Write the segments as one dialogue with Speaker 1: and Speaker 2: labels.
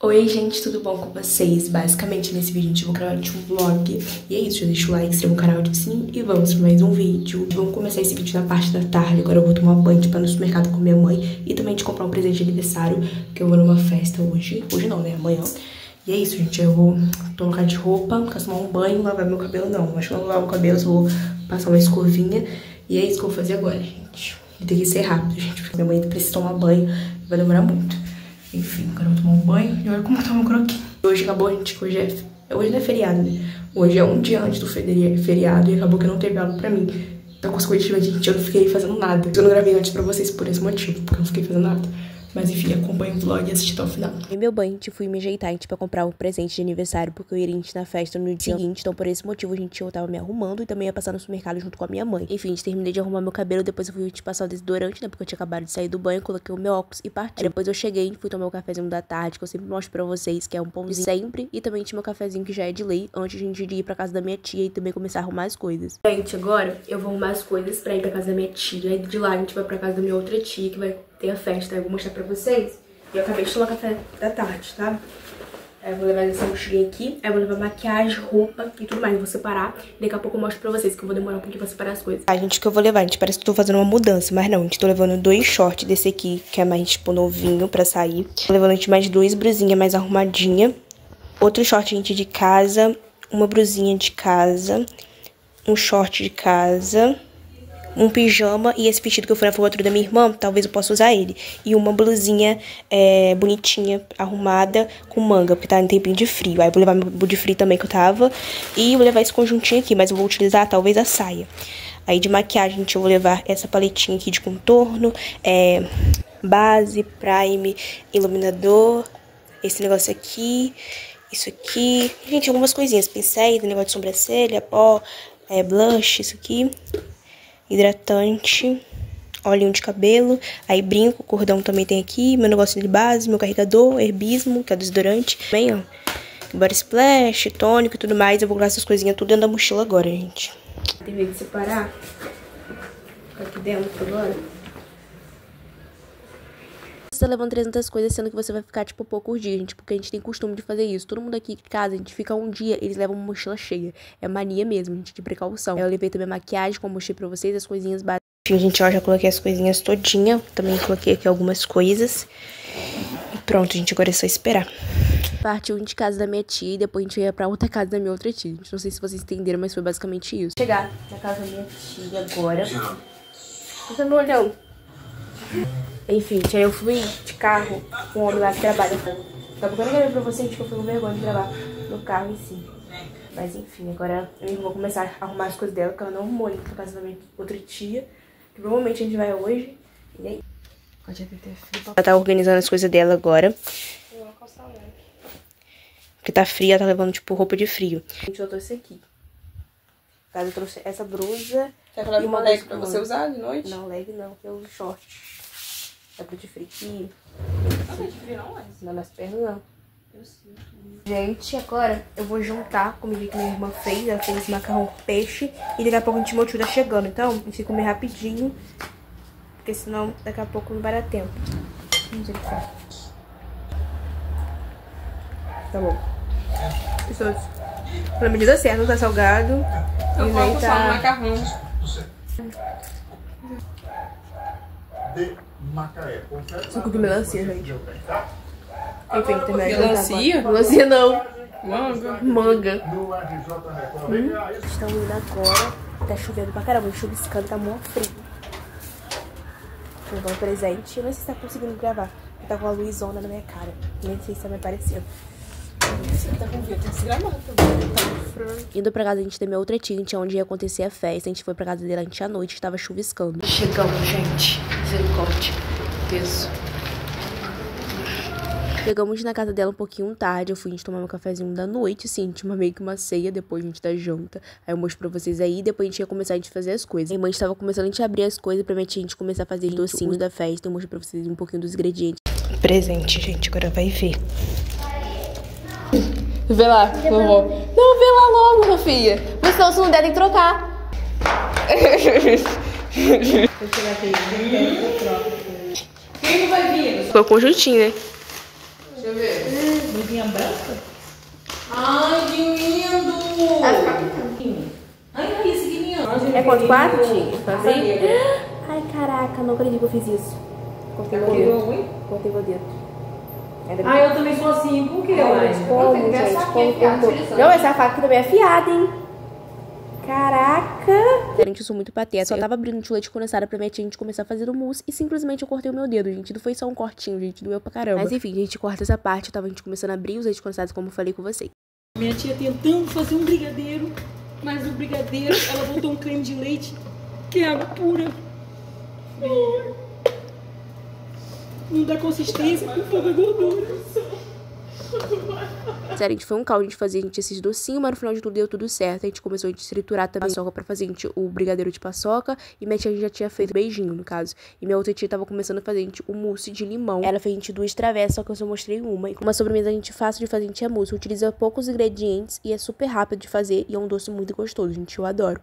Speaker 1: Oi gente, tudo bom com vocês? Basicamente nesse vídeo a gente vai gravar um vlog. E é isso, já deixa o like, se inscreva no canal, ativa o sininho e vamos para mais um vídeo. Vamos começar esse vídeo na parte da tarde, agora eu vou tomar banho para ir no supermercado com minha mãe E também de comprar um presente de aniversário, que eu vou numa festa hoje. Hoje não, né? Amanhã. E é isso gente, eu vou trocar de roupa, tomar um banho, lavar meu cabelo não. Acho que eu não lavar o cabelo, só vou passar uma escovinha. E é isso que eu vou fazer agora, gente. Tem que ser rápido, gente, porque minha mãe precisa tomar banho, vai demorar muito enfim, agora eu vou tomar um banho e olha como tá meu croquinho. Hoje acabou, gente, que hoje é... Hoje não é feriado, né? Hoje é um dia antes do feriado e acabou que não teve aula pra mim. Então, consequentemente, gente, eu não fiquei fazendo nada. Eu não gravei antes pra vocês por esse motivo, porque eu não fiquei fazendo nada. Mas enfim, acompanha o vlog e assiste até o final.
Speaker 2: Em meu banho, tipo, fui me ajeitar, gente, pra comprar um presente de aniversário, porque eu iria na festa no dia seguinte. Então, por esse motivo, a gente, eu tava me arrumando e também ia passar no supermercado junto com a minha mãe. Enfim, gente, terminei de arrumar meu cabelo, depois eu fui te passar o desodorante, né? Porque eu tinha acabado de sair do banho, coloquei o meu óculos e parti. Aí depois eu cheguei, fui tomar o cafezinho da tarde, que eu sempre mostro pra vocês, que é um pãozinho sempre. E também tinha meu cafezinho que já é de lei, antes de a gente ir pra casa da minha tia e também começar a arrumar as coisas.
Speaker 1: Gente, agora eu vou arrumar as coisas pra ir pra casa da minha tia. E de lá a gente vai pra casa da minha outra tia, que vai ter a festa. Eu vou mostrar pra vocês. E eu acabei de tomar café da tarde, tá? Aí eu vou levar essa mochilinha aqui, aí eu vou levar maquiagem, roupa e tudo mais. Eu vou separar. Daqui a pouco eu mostro pra vocês que eu vou demorar um pouquinho pra separar as coisas.
Speaker 2: A gente, que eu vou levar, gente, parece que eu tô fazendo uma mudança, mas não, gente, tô levando dois shorts desse aqui, que é mais, tipo, novinho pra sair. Tô levando, gente, mais duas brusinhas mais arrumadinha. Outro short, gente, de casa, uma brusinha de casa, um short de casa um pijama e esse vestido que eu fui na formatura da minha irmã, talvez eu possa usar ele. E uma blusinha é, bonitinha, arrumada, com manga, porque tá em tempinho de frio. Aí eu vou levar meu de frio também que eu tava. E vou levar esse conjuntinho aqui, mas eu vou utilizar talvez a saia. Aí de maquiagem, eu vou levar essa paletinha aqui de contorno, é, base, prime, iluminador, esse negócio aqui, isso aqui. Gente, algumas coisinhas, pincéis, negócio de sobrancelha, pó, é, blush, isso aqui hidratante, olhinho de cabelo, aí brinco, cordão também tem aqui, meu negócio de base, meu carregador, herbismo, que é o desodorante, bem, ó, body splash, tônico e tudo mais, eu vou colocar essas coisinhas tudo dentro da mochila agora, gente.
Speaker 1: Teve que separar? Aqui dentro agora
Speaker 2: você tá levando 300 coisas, sendo que você vai ficar, tipo, poucos dias, gente. Porque a gente tem costume de fazer isso. Todo mundo aqui de casa, a gente fica um dia, eles levam uma mochila cheia. É mania mesmo, gente, de precaução. Eu levei também maquiagem, como eu mostrei pra vocês, as coisinhas básicas. Gente, ó, já coloquei as coisinhas todinha. Também coloquei aqui algumas coisas. E pronto, gente, agora é só esperar. Partiu de casa da minha tia e depois a gente ia pra outra casa da minha outra tia. Não sei se vocês entenderam, mas foi basicamente isso.
Speaker 1: Chegar na casa da minha tia agora. Você não olhou? Enfim, aí eu fui de carro com o homem lá que trabalha. Daqui a eu não gravei pra vocês, que eu fui com vergonha de gravar no carro em si. Mas enfim, agora eu vou começar a arrumar as coisas dela, que ela não arrumou ali pra casa da minha outra tia. Que provavelmente a gente vai hoje. E aí?
Speaker 2: Ela tá organizando as coisas dela agora. Porque tá fria, ela tá levando, tipo, roupa de frio.
Speaker 1: A gente botou esse aqui. Caso eu trouxe essa blusa.
Speaker 3: Quer que eu uma leg pra você usar de noite?
Speaker 1: Não, leg não, que eu uso short. É frio aqui.
Speaker 3: Não, de frio não, mas...
Speaker 1: Não, nas pernas não. Eu sinto. Gente, agora eu vou juntar a comida que minha irmã fez. Ela fez macarrão com peixe. E daqui a pouco a gente motiva tá chegando. Então, a gente tem que comer rapidinho. Porque senão daqui a pouco não vai dar tempo. Vamos ver tá. Tá bom. Pessoas, pela medida certa, não tá salgado.
Speaker 3: Eu vou tá... só macarrão.
Speaker 1: De Macaé. Suco de melancia, gente. Enfim,
Speaker 3: terminar de Melancia?
Speaker 1: Melancia não.
Speaker 3: Manga.
Speaker 1: Manga. Hum? Estamos indo agora. Tá chovendo pra caramba, chuviscando, tá muito frio. Vou dar um presente. Eu não sei se tá conseguindo gravar. Tá com a luzona na minha cara. Nem sei se tá me aparecendo.
Speaker 2: Indo pra casa, a gente tem minha outra tia, a gente onde ia acontecer a festa. A gente foi pra casa dela, a noite, tava chuviscando.
Speaker 1: Chegamos, gente. Misericórdia. Peso.
Speaker 2: Chegamos na casa dela um pouquinho tarde, eu fui a gente tomar um cafezinho da noite, assim, tinha meio que uma ceia depois a gente da janta. Aí eu mostro pra vocês aí, depois a gente ia começar a gente fazer as coisas. Minha mãe estava começando a gente abrir as coisas pra minha tia a gente começar a fazer docinho da festa. Eu mostro pra vocês um pouquinho dos ingredientes.
Speaker 1: Presente, gente, agora vai ver.
Speaker 3: Vê lá, vovó. Não, vê lá logo, minha filha. Mas senão, se não der, tem que trocar.
Speaker 1: Foi o conjuntinho, né?
Speaker 3: Deixa eu ver.
Speaker 4: Blusinha branca? Ai, que lindo!
Speaker 3: Vai ficar pequeno.
Speaker 4: Ai, Raíssa, que lindo!
Speaker 3: É quanto? Quatro?
Speaker 4: Fazer?
Speaker 3: Ai, caraca, não acredito que eu fiz isso. Cortei meu
Speaker 4: Cortou
Speaker 3: dedo. Cortei meu dedo.
Speaker 4: Ah, eu também sou assim. Por
Speaker 3: Ai,
Speaker 4: Laine?
Speaker 3: como,
Speaker 4: Eu tenho que ver
Speaker 3: gente?
Speaker 4: essa
Speaker 3: Como
Speaker 4: aqui.
Speaker 3: Não, essa faca também é afiada, hein? Caraca!
Speaker 2: Gente, eu sou muito pateta. Só tava abrindo de leite condensado pra minha tia a gente começar a fazer o mousse e simplesmente eu cortei o meu dedo, gente. Não foi só um cortinho, gente. Doeu pra caramba. Mas enfim, a gente corta essa parte. Tava a gente começando a abrir os leite condensados, como eu falei com vocês.
Speaker 5: Minha tia tentando fazer um brigadeiro, mas o brigadeiro, ela botou um creme de leite que é água pura. Não dá consistência, por favor, gordura.
Speaker 2: Sério, gente, foi um caos a gente fazer gente, esses docinhos, mas no final de tudo deu tudo certo. A gente começou a gente triturar também a paçoca pra fazer gente, o brigadeiro de paçoca. E minha tia já tinha feito beijinho, no caso. E minha outra tia tava começando a fazer gente, o mousse de limão. Ela fez gente, duas travessas, só que eu só mostrei uma. E uma sobremesa a gente fácil de fazer gente, é mousse. Utiliza poucos ingredientes e é super rápido de fazer. E é um doce muito gostoso, gente. Eu adoro.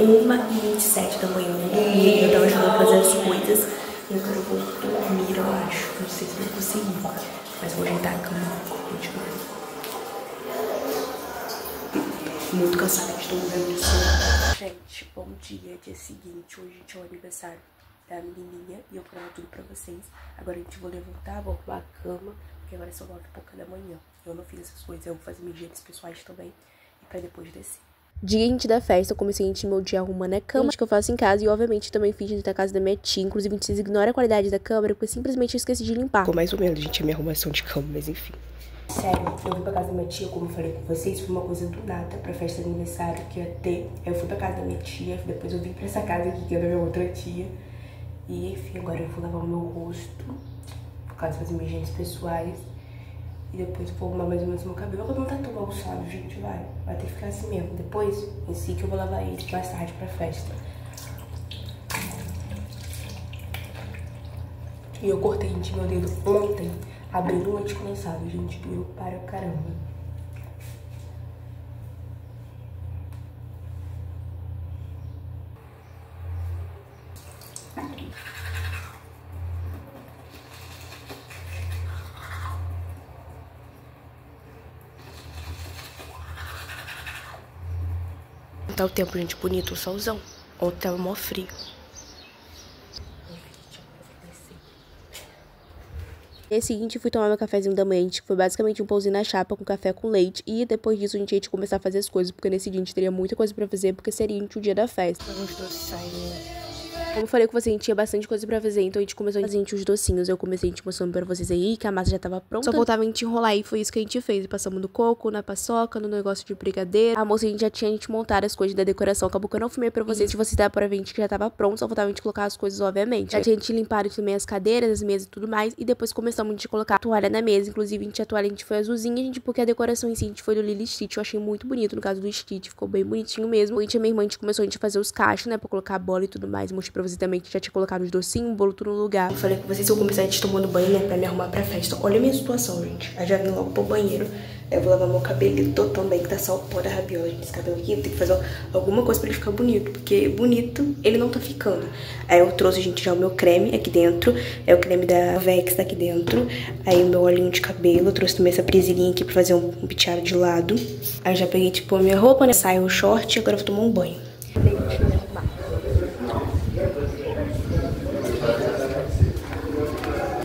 Speaker 1: Uma e 27 da manhã, eu dormi, eu tava ajudando a fazer as coisas. E agora eu vou dormir, eu acho. Não sei se vou conseguir. Mas vou ajeitar a cama. Continuar. Muito cansada, estou morrendo de sono. Gente, bom dia. Dia seguinte, hoje é o aniversário da menininha. E eu falo tudo pra vocês. Agora a gente vou levantar, vou arrumar a cama. Porque agora são nove e pouca da manhã. Eu não fiz essas coisas, eu vou fazer minhas higienes pessoais também. E pra depois descer.
Speaker 2: Dia gente da festa, eu comecei a gente meu dia arrumando a cama que eu faço em casa e obviamente também fiz gente da casa da minha tia. Inclusive, vocês ignoram a qualidade da câmera porque simplesmente eu esqueci de limpar.
Speaker 1: Ficou mais ou menos, gente, a minha arrumação de cama, mas enfim. Sério, eu fui pra casa da minha tia, como eu falei com vocês, foi uma coisa do nada pra festa de aniversário que ia ter. Aí eu fui pra casa da minha tia, depois eu vim pra essa casa aqui, que é da minha outra tia. E enfim, agora eu vou lavar o meu rosto, por causa das minhas pessoais. E depois vou arrumar mais ou menos meu cabelo. Eu não tá tão bagunçado, gente, vai. Vai ter que ficar assim mesmo. Depois, em si, que eu vou lavar ele mais tarde pra festa. E eu cortei, gente, meu dedo ontem, abrindo um leite gente. Doeu para caramba. Tá o tempo, gente, bonito, o solzão. Ontem tava mó frio.
Speaker 2: Dia seguinte, fui tomar meu cafezinho da manhã, gente, que foi basicamente um pãozinho na chapa com café com leite. E depois disso, a gente ia começar a fazer as coisas, porque nesse dia a gente teria muita coisa pra fazer, porque seria gente, o dia da festa.
Speaker 1: Os doces saem.
Speaker 2: Como eu falei com você, a gente tinha bastante coisa pra fazer, então a gente começou a fazer gente, os docinhos. Eu comecei a gente mostrando pra vocês aí que a massa já tava pronta. Só faltava a gente enrolar e foi isso que a gente fez. Passamos no coco, na paçoca, no negócio de brigadeiro. A moça a gente já tinha a gente montado as coisas da decoração. Acabou que eu não filmei pra vocês. Se você dá pra ver, a gente já tava pronto, só faltava a gente colocar as coisas, obviamente. Já tinha a gente limpado também as cadeiras, as mesas e tudo mais. E depois começamos a gente colocar a toalha na mesa. Inclusive, a gente, a toalha a gente foi azulzinha, gente, porque a decoração em si a gente foi do Lily Stitch. Eu achei muito bonito. No caso do Stitch, ficou bem bonitinho mesmo. A gente, a minha irmã, a gente começou a gente fazer os cachos, né, pra colocar a bola e tudo mais. Mostrei pra vocês também que já tinha colocado os docinhos, o bolo tudo no lugar.
Speaker 1: Eu falei com vocês que eu começar a gente tomando banho, né, pra me arrumar pra festa. Olha a minha situação, gente. Aí já vim logo pro banheiro. Eu vou lavar meu cabelo também, que tá só o pó da rabiola, gente. Esse cabelo aqui, tem que fazer alguma coisa pra ele ficar bonito, porque bonito ele não tá ficando. Aí eu trouxe, gente, já o meu creme aqui dentro. É o creme da Vex aqui dentro. Aí o meu olhinho de cabelo. Eu trouxe também essa presilhinha aqui pra fazer um, penteado de lado. Aí já peguei, tipo, a minha roupa, né, saia, o short. Agora eu vou tomar um banho.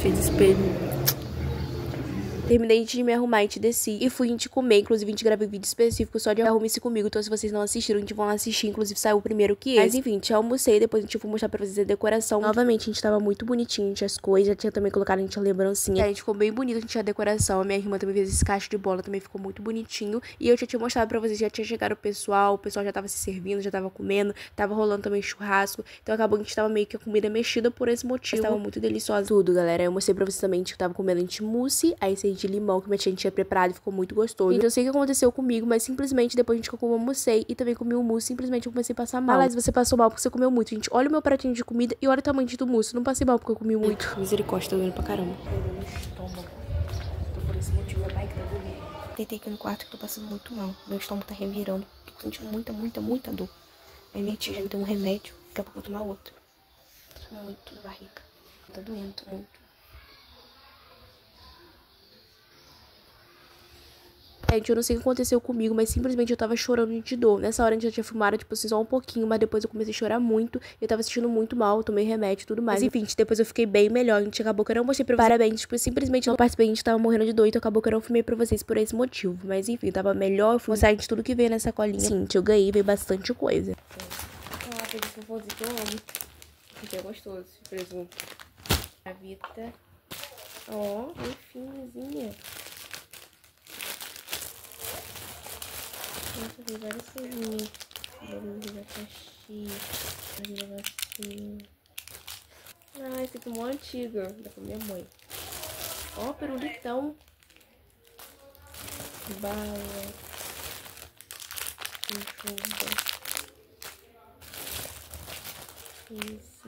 Speaker 2: Fiz espelho. Terminei de me arrumar e te desci. E fui a gente comer. Inclusive, a gente gravei vídeo específico só de arrume-se comigo. Então, se vocês não assistiram, a gente vão assistir. Inclusive, saiu primeiro que esse. Mas, enfim, a gente almocei. Depois, a gente foi mostrar pra vocês a decoração. Novamente, a gente tava muito bonitinho. Tinha as coisas. Já tinha também colocado a gente a lembrancinha. A gente ficou bem bonito. A gente tinha a decoração. A minha irmã também fez esse caixa de bola. Também ficou muito bonitinho. E eu já tinha mostrado pra vocês. Já tinha chegado o pessoal. O pessoal já tava se servindo. Já tava comendo. Tava rolando também churrasco. Então, acabou que a gente tava meio que a comida mexida por esse motivo. Mas tava muito deliciosa. Tudo, galera. Eu mostrei pra vocês também que eu tava comendo a gente mousse. Aí, aí de limão que minha tia tinha preparado e ficou muito gostoso. Então, eu sei o que aconteceu comigo, mas simplesmente depois a gente que eu almocei e também comi o mousse, simplesmente eu comecei a passar mal. Aliás, você passou mal porque você comeu muito, gente. Olha o meu pratinho de comida e olha o tamanho do mousse. Não passei mal porque eu comi muito.
Speaker 1: Misericórdia, tá doendo pra caramba. Meu estômago. Então, por esse motivo, meu pai que tá doendo. Deitei aqui no quarto que tô passando muito mal. Meu estômago tá revirando. Tô sentindo muita, muita, muita dor. Aí minha tia já me deu um remédio. Daqui a pouco eu vou tomar outro. Tô muito na barriga. Tá doendo muito.
Speaker 2: Gente, eu não sei o que aconteceu comigo, mas simplesmente eu tava chorando de dor. Nessa hora a gente já tinha filmado, tipo assim, só um pouquinho, mas depois eu comecei a chorar muito. Eu tava sentindo muito mal, tomei remédio e tudo mais. Mas enfim, depois eu fiquei bem melhor. A gente acabou que eu não mostrei pra vocês. Parabéns, tipo, simplesmente não participei, a gente tava morrendo de dor, então acabou que eu não filmei pra vocês por esse motivo. Mas enfim, tava melhor, eu fui mostrar a gente tudo que veio nessa colinha. Sim, eu ganhei, veio bastante coisa.
Speaker 3: Ah, fofozinho que eu amo. É gostoso esse presunto. A Vita. Ó, bem Nossa, tem várias coisinhas. Barulho de abacaxi. Barulho de vacina. Ah, esse aqui é mó antigo. Da minha mãe. Ó, pirulitão. Bala. Enxuga. Isso.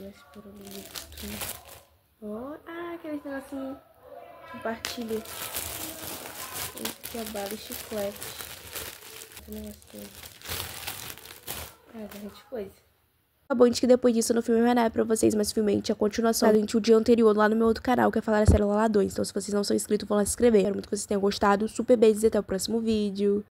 Speaker 3: Mais pirulito. Ó, ah, aquele negocinho. Compartilha. E chiclete. Esse negocinho. Ah, bastante coisa.
Speaker 2: Tá bom, que depois disso eu não filmei nada pra vocês, mas filmei a continuação gente, o dia anterior lá no meu outro canal, que é falar a série Lala 2. Então, se vocês não são inscritos, vão lá se inscrever. Espero muito que vocês tenham gostado. Super beijos e até o próximo vídeo.